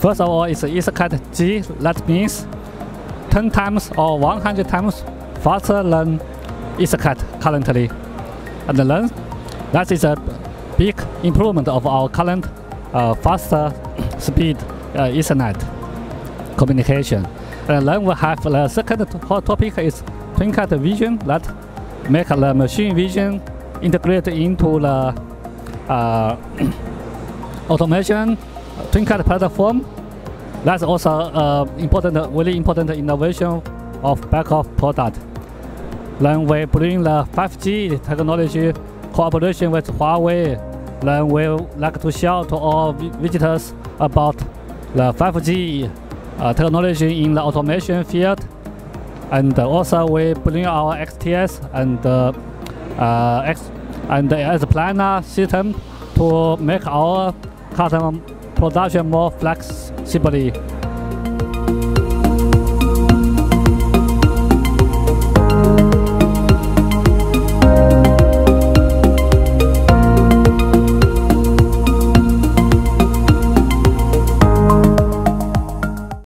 First of all, it's EtherCAT G. That means 10 times or 100 times faster than EtherCAT currently. And then that is a big improvement of our current uh, faster speed uh, Ethernet communication. And then we have the second hot topic is TwinCAT Vision that make the machine vision integrate into the uh, automation TwinCAT platform. That's also uh, important, really important innovation of Beckhoff product. Then we bring the 5G technology cooperation with Huawei. Then we like to show to all visitors about the 5G uh, technology in the automation field. And also we bring our XTS and uh, uh, X and as planner system to make our custom production more flexibly.